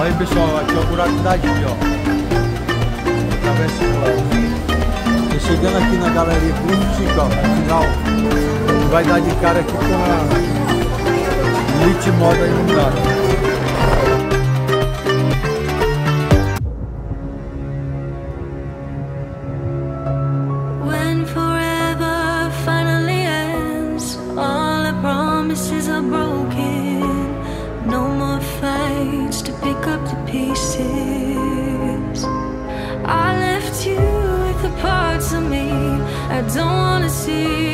Olha pessoal, aqui é o buraco da Gigi, ó. Travessa Tô chegando aqui na galeria Bruno Chico, ó. No final, vai dar de cara aqui com a Elite Moda Iluminada. See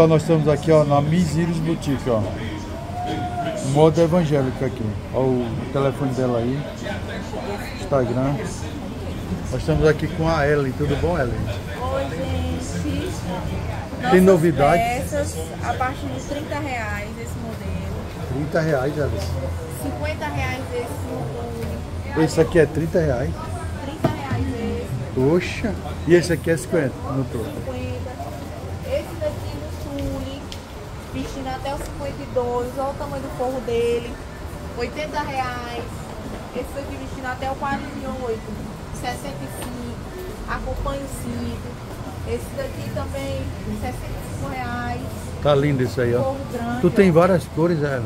Pessoal, nós estamos aqui ó, na Misiris Boutique, ó. Moda evangélica aqui. Ó, o telefone dela aí. Instagram. Nós estamos aqui com a Ellen. Tudo bom, Ellen? Oi, gente. Tem Nossas novidades? Peças a partir de 30 reais esse modelo. 30 reais, Ellen. 50 reais esse no Esse aqui é 30 reais. 30 reais esse. Poxa. E esse aqui é 50 no todo. 50. Esse daqui no Tule, vestindo até o 52. Olha o tamanho do forro dele. 80 reais. Esse daqui vestindo até o 48. 65. Acompanha o cinto. Esse daqui também, 65 reais. Tá lindo isso aí, ó. Grande. Tu tem várias cores, Ellen.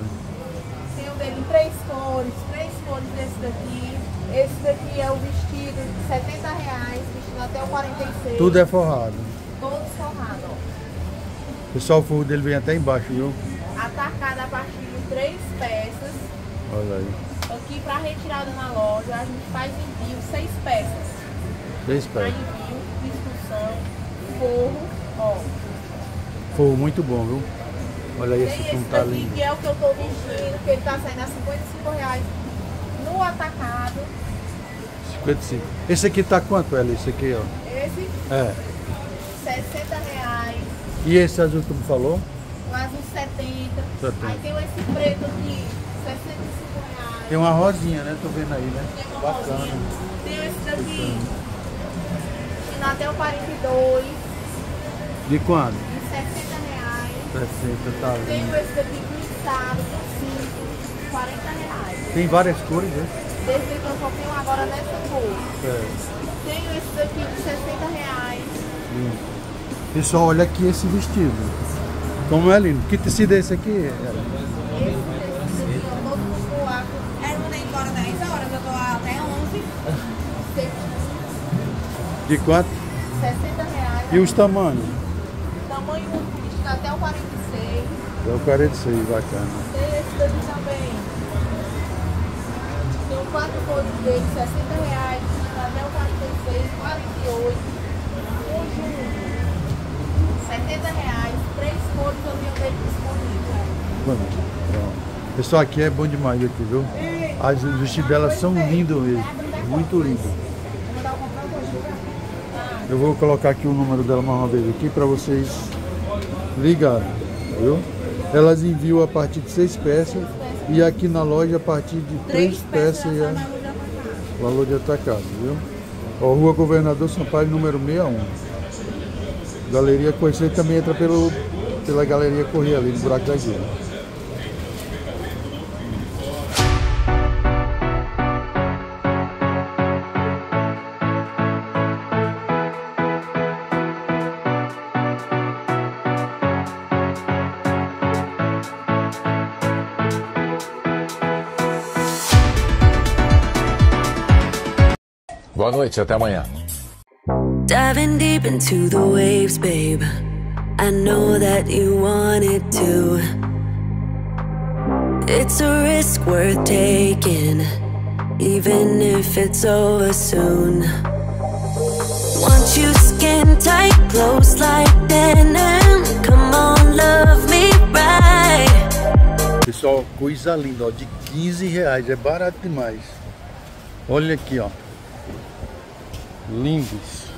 Tem o dele em três cores, três cores desse daqui. Esse daqui é o vestido de 70 reais, vestido até o 46. Tudo é forrado. Todos forrados, ó. Pessoal, o forro dele vem até embaixo, viu? Atacado a partir de três peças. Olha aí. Aqui para retirada na loja, a gente faz envio, seis peças. Três Para pés. envio, discussão, forro, ó. Forro muito bom, viu? Olha aí, esse fundo tá lindo. que é o que eu tô vestindo, que ele tá saindo a 55 reais no atacado. 55. Esse aqui tá quanto, Ellen? Esse aqui, ó. Esse, É. 60 reais. E esse azul que tu me falou? mais uns 70. 70. Aí tem esse preto aqui, 65 reais. Tem uma rosinha, né? Tô vendo aí, né? Tem Bacana. rosinha. Tem esse daqui, que até o 42, De quando? de 60 reais. 60, tá Tem lindo. esse daqui pintado por 5, 40 reais. Tem várias cores, né? Desse daqui eu só tenho agora nessa cor. É. Tenho esse daqui de 60 reais. Pessoal, olha aqui esse vestido. Como é lindo. Que tecido é esse aqui? Esse tecido, todo. Era embora 10 horas, eu tô até 11. De quanto? 60 reais. E os tamanhos? Tamanho vestido até o 46. É o 46, bacana. Tem esse daqui também. Tem quatro cores dele, 60 reais. Até o 46, 48. Pessoal, aqui é bom demais aqui, viu? As os são lindos mesmo. Muito lindos. Mandar eu vou colocar aqui o número dela mais uma vez aqui para vocês ligarem, viu? Elas enviam a partir de seis peças e aqui na loja a partir de três peças é valor de atacado, viu? Ó, Rua Governador Sampaio, número 61. Galeria Conhecer também entra pelo, pela Galeria Correia ali, no Buraco da Guia. Boa noite, até amanhã. Diving deep into the waves, babe. I know that you want it to. It's a risk worth taking, even if it's over soon. Want you skin tight, close like denim. Come on, love me right. Pessoal, coisa linda, ó, de 15 reais, é barato demais. Olha aqui, ó. Lindos.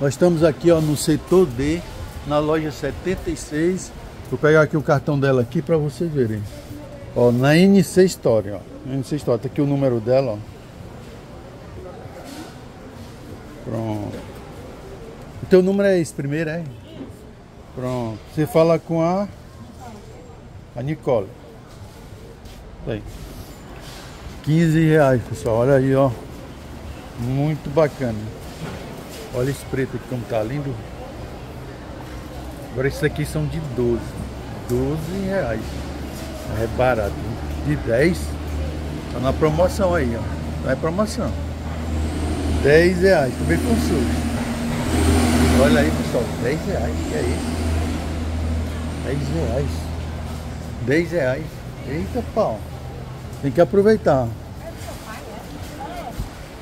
Nós estamos aqui, ó, no setor D, na loja 76. Vou pegar aqui o cartão dela aqui para vocês verem. Ó, na NC Store, ó. NC Store, tá aqui o número dela, ó. Pronto. O teu número é esse primeiro, é? Pronto. Você fala com a a Nicole. Aí. 15 reais, pessoal. Olha aí, ó. Muito bacana. Olha esse preto aqui como tá lindo. Agora esses aqui são de 12. 12 reais. É barato. De 10. Tá na promoção aí, ó. Tá em promoção. 10 reais. Também com susto. Olha aí, pessoal. 10 reais. Que é isso? 10 reais. 10 reais. Eita pau. Tem que aproveitar.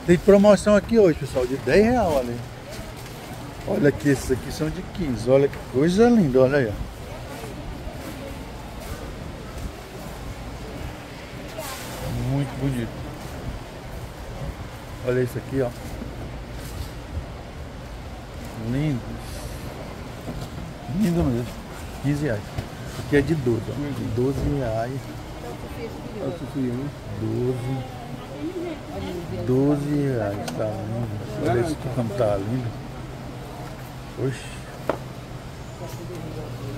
Tem promoção aqui hoje, pessoal, de 10 reais, olha aí. Olha aqui, esses aqui são de 15. Olha que coisa linda, olha aí. ó. Muito bonito. Olha isso aqui, ó. Lindo. Lindo mesmo. 15 reais. Aqui é de 12, ó. 12 reais. Sofia, né? 12. 12 reais, tá lindo. Olha esse como tá lindo. Oxi.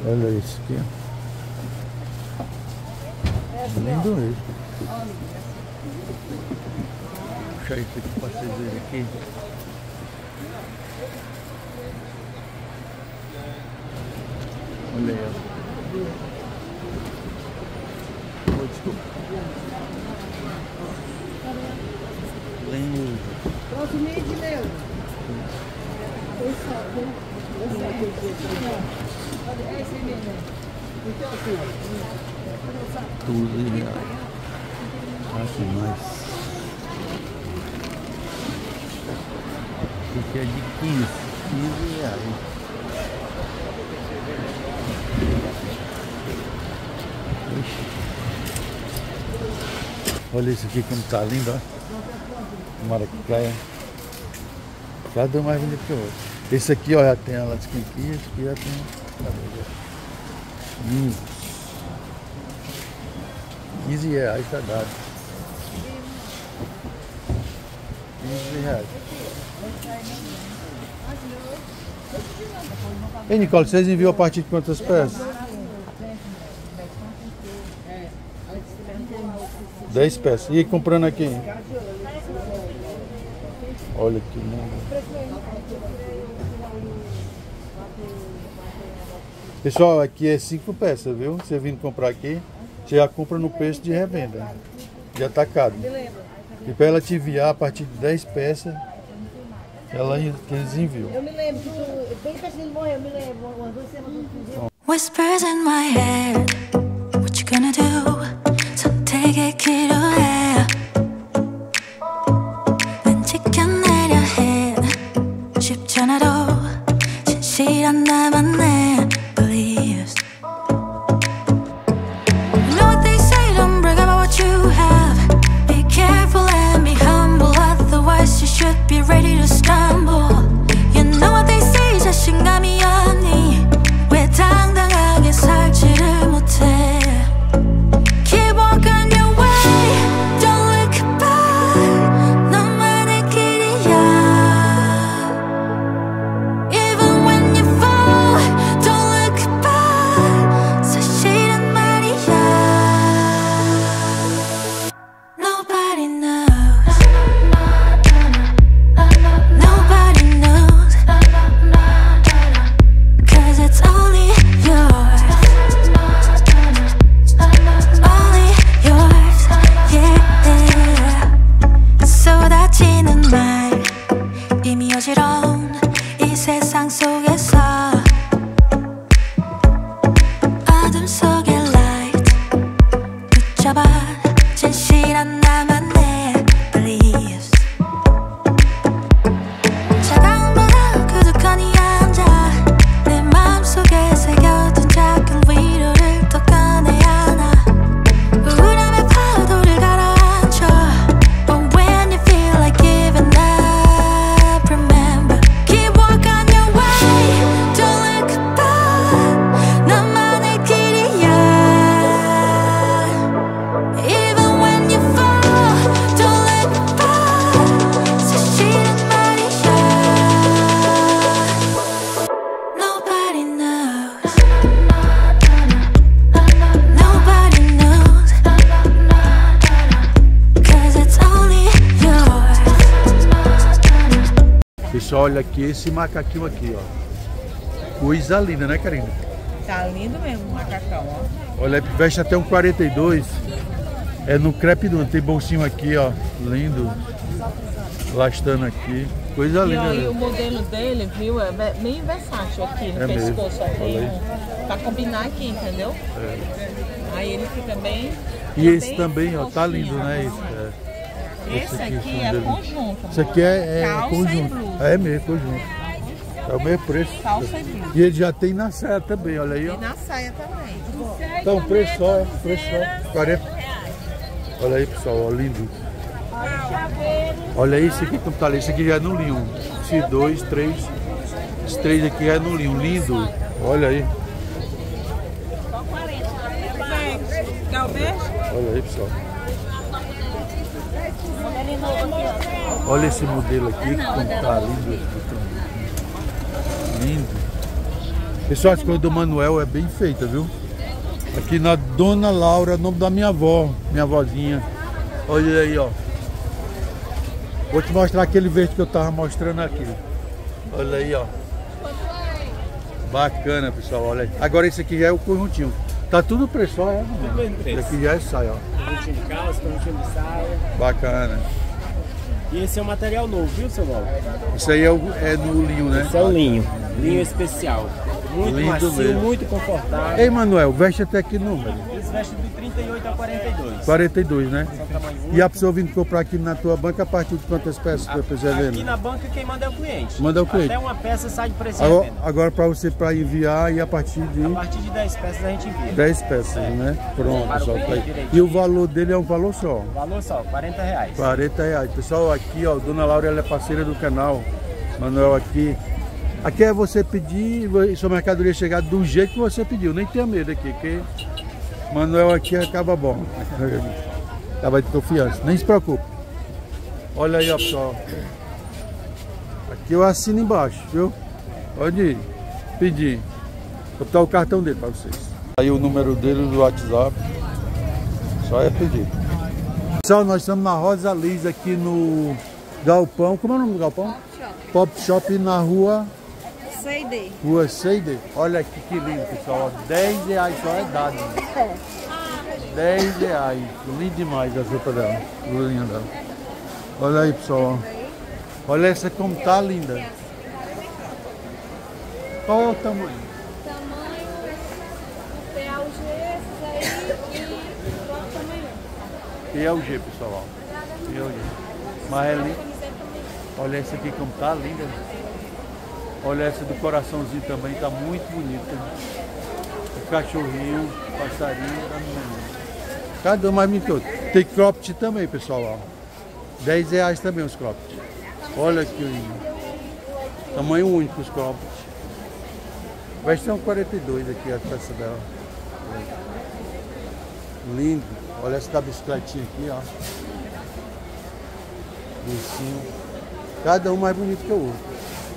Olha isso aqui. ó. Lindo mesmo. Puxa isso aqui pra vocês verem aqui. Olha aí, ó. meu. É esse mesmo. Então, assim, ó. 12 reais. Aqui mais. Esse é de 15, 15 reais. Olha isso aqui como tá lindo, ó. Tomara que caia. Cada um mais bonito que o outro. Esse aqui, ó, já tem a lasquinha aqui, esse aqui já tem. Lindo. 15 reais tá dado. 15 reais. Ei, Nicole, vocês enviam a partir de quantas peças? 10 peças. E comprando aqui? Olha que lindo. Pessoal, aqui é cinco peças, viu? Você vindo comprar aqui, você já compra no preço de revenda, de atacado. E para ela te enviar a partir de 10 peças, ela que eles enviam. Eu me lembro, bem perto dele morrer, eu me lembro, umas duas semanas. Whispers in my head, olha aqui esse macaquinho aqui, ó. Coisa linda, né, Karina? Tá lindo mesmo o macacão, ó. Olha, veste até um 42. É no crepe do tem bolsinho aqui, ó. Lindo. Lastando aqui. Coisa E, linda. ó, e o né? modelo dele, viu, é be- bem versátil aqui no É mesmo. pescoço. Olha aí. um, pra combinar aqui, entendeu? Aí ele fica bem... E esse bem também, ó, tá lindo, né? Esse, é. Esse Esse aqui, aqui o é conjunto. Isso aqui é, é Calça conjunto. É mesmo, conjunto. É o mesmo preço. Calça e blusa. E ele já tem na saia também, olha aí, ó. E na saia também. Então, preço só, preço só. 40. Olha aí, pessoal, ó, lindo. Olha esse aqui como tá ali. Esse aqui já é no linho. Esse dois, três. Esse três aqui já é no linho. Lindo. Olha aí. Olha aí, pessoal. Olha esse modelo aqui, como tá lindo. Lindo. Pessoal, as coisas do Manuel é bem feita, viu? Aqui na Dona Laura, nome da minha avó, minha avózinha. Olha aí, ó. Vou te mostrar aquele verde que eu tava mostrando aqui. Olha aí, ó. Bacana, pessoal, olha aí. Agora esse aqui já é o conjuntinho. Tá tudo preço, ó, é? Tudo em preço. Esse aqui já é saia, ó. Conjuntinho de calça, conjuntinho de saia. Bacana. E esse é um material novo, viu, seu Paulo? Isso aí é, o- é no linho, né? Esse é o linho. Linho especial. Muito Lindo macio, mesmo. muito confortável. Ei, Manuel, veste até que número? Eles vestem do 38 ao 42. 42, né? E a pessoa vindo comprar aqui na tua banca a partir de quantas peças para você Aqui vendo? na banca quem manda é o cliente. Manda é o cliente. Até uma peça sai de preço de Agora, agora para você para enviar e a partir de A partir de 10 peças a gente envia. 10 peças, né? Pronto, Para aí. E o valor dele é um valor só. Valor só, 40 reais. 40 reais. Pessoal, aqui, ó, Dona Laura ela é parceira do canal. Manuel aqui. Aqui é você pedir e sua mercadoria chegar do jeito que você pediu. Nem tenha medo aqui, que Manuel aqui acaba bom. Acaba de confiança. Nem se preocupe. Olha aí, ó, pessoal. Aqui eu assino embaixo, viu? Pode ir. Pedir. Vou botar o cartão dele para vocês. Aí o número dele do WhatsApp. Só é pedir. Pessoal, nós estamos na Rosa Liz aqui no Galpão. Como é o nome do Galpão? Pop Shop na rua Rua Seide. Olha aqui que lindo, pessoal. ó. 10 reais só é dado. 10 reais. Lindo demais a roupa dela. Linda. Olha aí, pessoal. Olha essa como tá linda. Qual é o tamanho? Tamanho, PAUG, esses aí e qual o tamanho? PLG, pessoal. PLG. Mas é lindo. Olha essa aqui como tá linda. Olha essa do coraçãozinho também, tá muito bonita. O cachorrinho, o passarinho, tá lindo. Cada um mais bonito. Tem cropped também, pessoal. Ó. 10 reais também os cropped. Olha que lindo. Tamanho único os cropped. Versão 42 aqui a peça dela. Lindo. Olha essa da bicicletinha aqui, ó. Ursinho. Cada um mais bonito que o outro.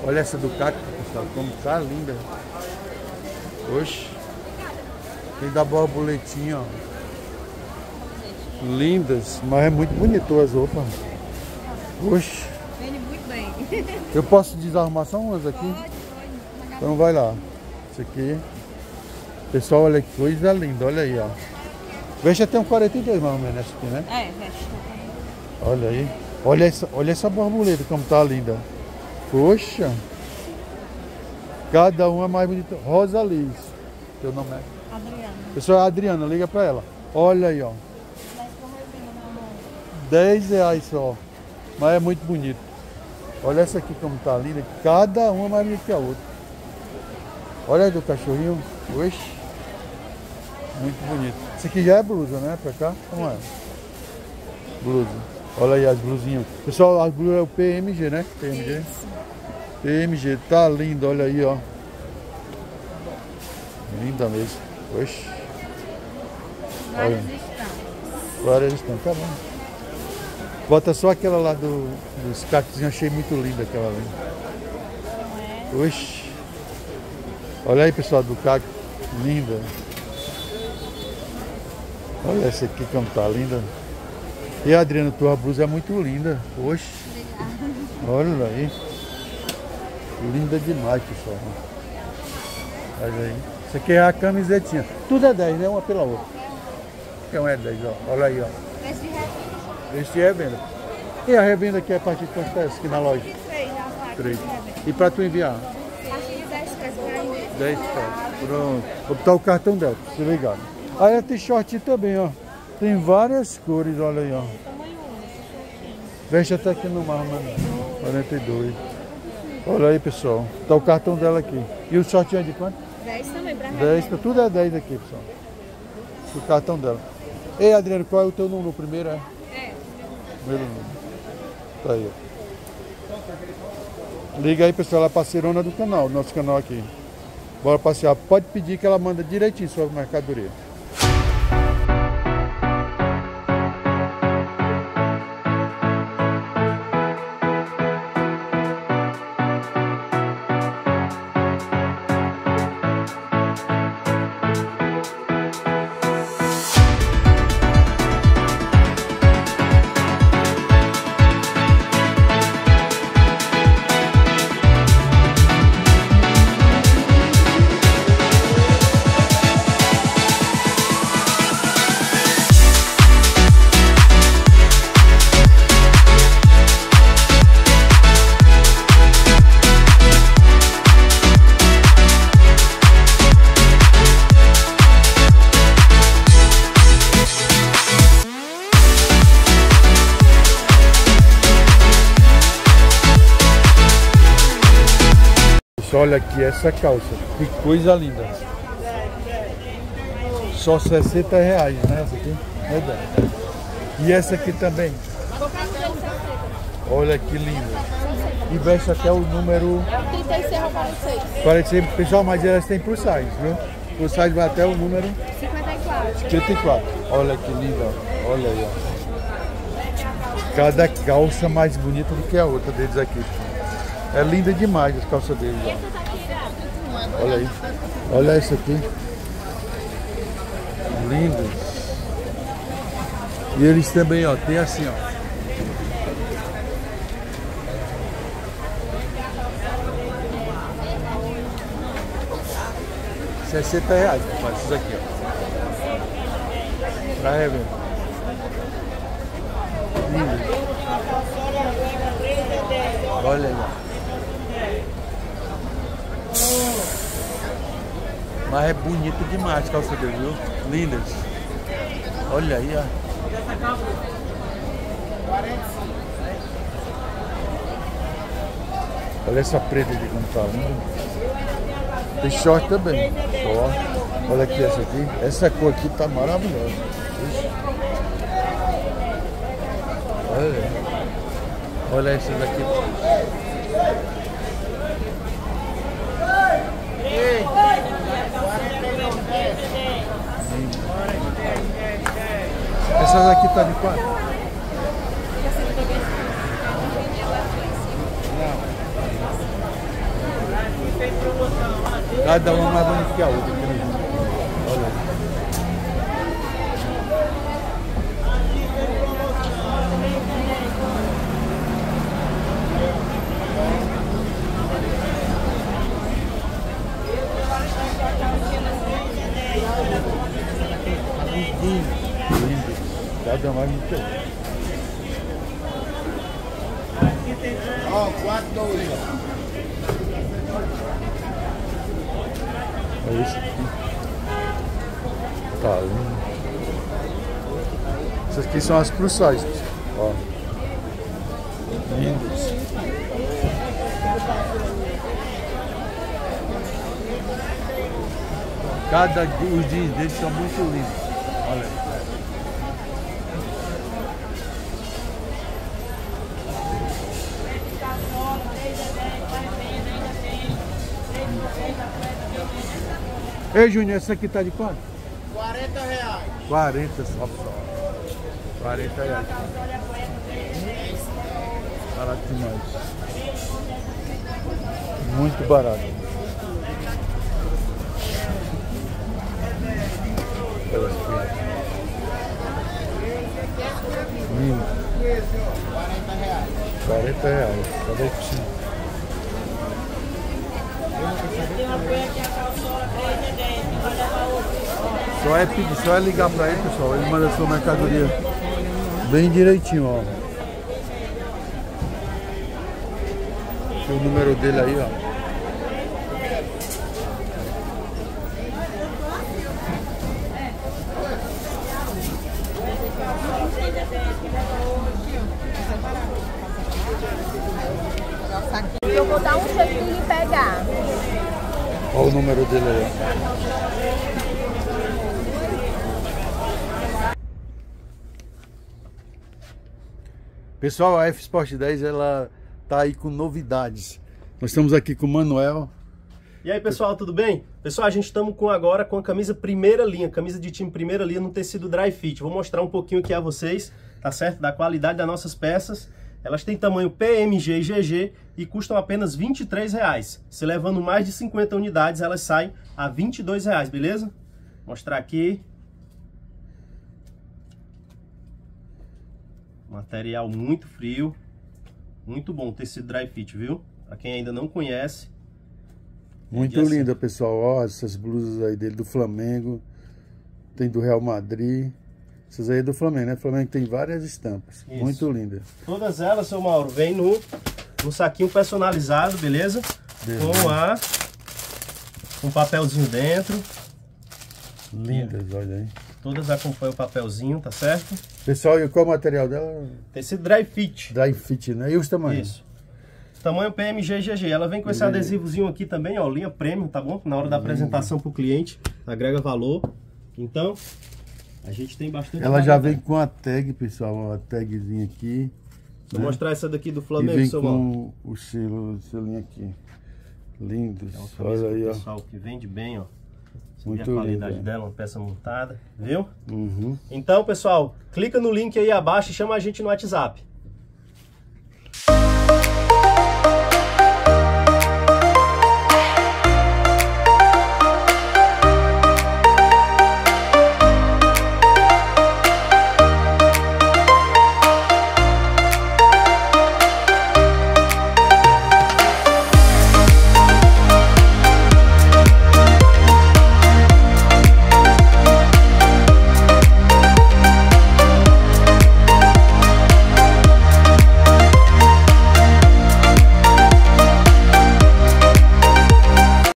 Olha essa do cacto, pessoal, como tá linda. Oxe. Tem da borboletinha, ó. Lindas, mas é muito bonito as roupas. Oxe. Vende muito bem. Eu posso desarrumar só umas aqui? Então vai lá. Isso aqui. Pessoal, olha que coisa linda, olha aí, ó. Veja até um 42 mais ou menos essa aqui, né? É, veste. Olha aí. Olha essa, olha essa borboleta como tá linda. Poxa. Cada uma mais bonita. Rosa Liz. Teu nome é? Adriana. Pessoal, a Adriana, liga pra ela. Olha aí, ó. 10 reais só. Mas é muito bonito. Olha essa aqui como tá linda. Cada uma mais bonita que a outra. Olha aí do cachorrinho. Oxe. Muito bonito. Isso aqui já é blusa, né? Pra cá? Como é? Blusa. Olha aí as blusinhas. Pessoal, as blusas é o PMG, né? PMG. PMG. Tá lindo, olha aí, ó. Linda mesmo. Oxe. Olha. Várias estão, tá bom. Bota só aquela lá do, dos cactos, achei muito linda aquela ali. Oxi. Olha aí, pessoal, do cacto. Linda. Olha essa aqui como tá linda. E a Adriana, tua blusa é muito linda. Oxe. Olha aí. Linda demais, pessoal. Olha aí. Isso aqui é a camisetinha. Tudo é 10, né? Uma pela outra. Que um é 10, ó. Olha aí, ó. Esse é venda. E a revenda aqui é a partir de quanto peças aqui na loja? Três. E para tu enviar? 10 peças. Pronto. Vou botar o cartão dela, pra você ligar. Aí tem short também, ó. Tem várias cores, olha aí, ó. Veste até aqui no mar, mano. 42. Olha aí, pessoal. Tá o cartão dela aqui. E o shortinho é de quanto? 10 também pra 10, tá- tudo é 10 aqui, pessoal. O cartão dela. Ei, Adriano, qual é o teu número? O primeiro é? É. Primeiro número. Tá aí, ó. Liga aí, pessoal, ela é parceirona do canal, nosso canal aqui. Bora passear. Pode pedir que ela manda direitinho sua mercadoria. Olha aqui essa calça. Que coisa linda. Só 60 reais, né? Essa aqui? É. E essa aqui também. Olha que linda. E veste até o número 36 ou 46? 46. Pessoal, mas elas têm pro size, viu? Pro size vai até o número 54. 54. Olha que linda. Olha aí, ó. Cada calça mais bonita do que a outra deles aqui. É linda demais as calças deles, ó. Olha aí. Olha essa aqui. Lindas. E eles também, ó, tem assim, ó. 60 reais, rapaz, esses aqui, ó. Pra revenda. Olha aí, ó. Mas é bonito demais calças dele, viu? Lindas. Olha aí, ó. Olha essa preta aqui como tá linda. Tem short também. Short. Olha aqui essa aqui. Essa cor aqui tá maravilhosa. Olha. Olha essas aqui. Essas aqui tá de quanto? Cada uma mais bonita que a outra. Olha aí. Lindo. Lindo. Cada mais outra. Ó, quatro dois. Olha isso aqui. Tá lindo. Essas aqui são as plus size. Ó. Lindas. Cada os jeans deles são muito lindos. Ei, Júnior, essa aqui tá de quanto? 40 reais. 40 só, só. 40 reais. Barato demais. Muito barato. Olha esse aqui. Lindo. 40 reais. Cadê o piscina? Só é pedir, só é ligar pra ele, pessoal. Ele manda sua mercadoria bem direitinho, ó. O número dele aí, ó. Eu vou dar um pegar. Olha o número dele aí. Pessoal, a F Sport 10 ela tá aí com novidades. Nós estamos aqui com o Manuel. E aí, pessoal, tudo bem? Pessoal, a gente estamos com agora com a camisa primeira linha, camisa de time primeira linha no tecido dry fit. Vou mostrar um pouquinho aqui a vocês, tá certo? Da qualidade das nossas peças. Elas têm tamanho PMG e GG e custam apenas 23 reais. Se levando mais de 50 unidades, elas saem a 22 reais, beleza? Vou mostrar aqui. Material muito frio, muito bom tecido dry fit, viu? Para quem ainda não conhece, Muito linda, pessoal. Ó, essas blusas aí dele do Flamengo. Tem do Real Madrid. Essas aí é do Flamengo, né? O Flamengo tem várias estampas. Isso. Muito linda. Todas elas, seu Mauro, vem no, no saquinho personalizado, beleza? Beleza. Com a com papelzinho dentro. Lindas, olha aí. Todas acompanham o papelzinho, tá certo? Pessoal, e qual é o material dela? Tecido dry fit. Dry fit, né? E os tamanhos? Isso. Tamanho PMG e GG. Ela vem com esse adesivozinho aqui também, ó, linha premium, tá bom? Na hora da apresentação pro cliente, agrega valor. Então, a gente tem bastante Ela já vem com a tag, pessoal. A tagzinha aqui. Vou né? mostrar essa daqui do E Flamengo, vem seu com o selo, o selinho aqui. Lindos. É uma Olha aí, ó. pessoal que vende bem, ó. Você Muito vê a qualidade linda. dela, uma peça montada, viu? Uhum. Então, pessoal, clica no link aí abaixo e chama a gente no WhatsApp.